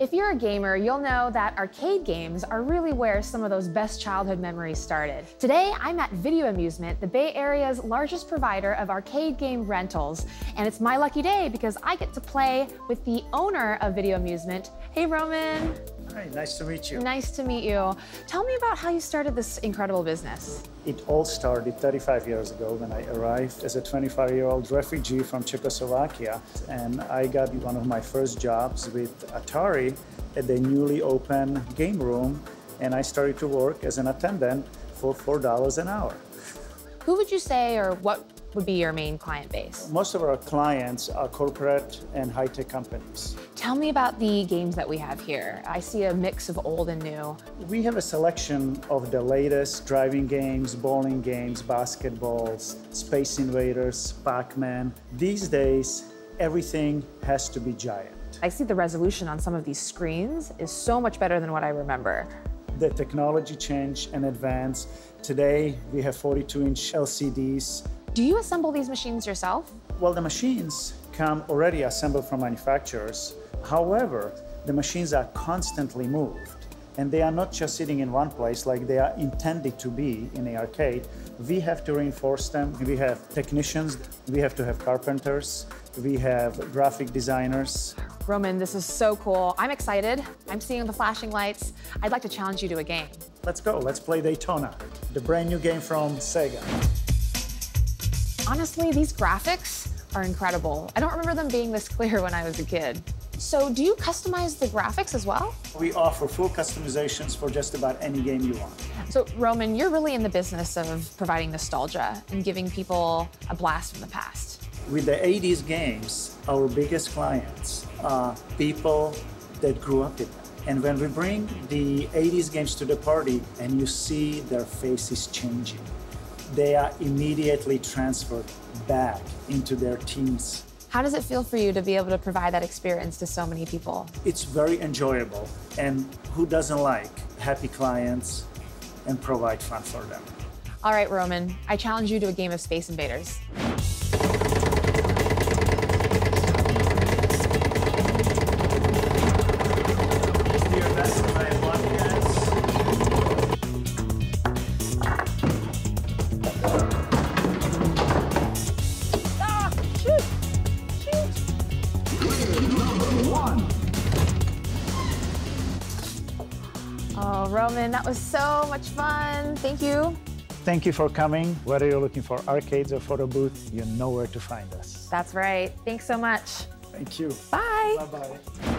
If you're a gamer, you'll know that arcade games are really where some of those best childhood memories started. Today, I'm at Video Amusement, the Bay Area's largest provider of arcade game rentals. And it's my lucky day because I get to play with the owner of Video Amusement. Hey, Roman. Hi, nice to meet you. Nice to meet you. Tell me about how you started this incredible business. It all started 35 years ago when I arrived as a 25 year old refugee from Czechoslovakia. And I got one of my first jobs with Atari at the newly opened game room. And I started to work as an attendant for $4 an hour. Who would you say, or what would be your main client base? Most of our clients are corporate and high tech companies. Tell me about the games that we have here. I see a mix of old and new. We have a selection of the latest driving games, bowling games, basketballs, Space Invaders, Pac Man. These days, everything has to be giant. I see the resolution on some of these screens is so much better than what I remember. The technology changed and advanced. Today, we have 42 inch LCDs do you assemble these machines yourself? Well, the machines come already assembled from manufacturers. However, the machines are constantly moved. And they are not just sitting in one place like they are intended to be in the arcade. We have to reinforce them. We have technicians, we have to have carpenters, we have graphic designers. Roman, this is so cool. I'm excited. I'm seeing the flashing lights. I'd like to challenge you to a game. Let's go. Let's play Daytona, the brand new game from Sega. Honestly, these graphics are incredible. I don't remember them being this clear when I was a kid. So do you customize the graphics as well? We offer full customizations for just about any game you want. So Roman, you're really in the business of providing nostalgia and giving people a blast from the past. With the 80s games, our biggest clients are people that grew up with them. And when we bring the 80s games to the party and you see their faces changing, they are immediately transferred back into their teams. How does it feel for you to be able to provide that experience to so many people? It's very enjoyable. And who doesn't like happy clients and provide fun for them? All right, Roman, I challenge you to a game of Space Invaders. Roman, that was so much fun. Thank you. Thank you for coming. Whether you're looking for arcades or photo booth, you know where to find us. That's right. Thanks so much. Thank you. Bye. Bye-bye.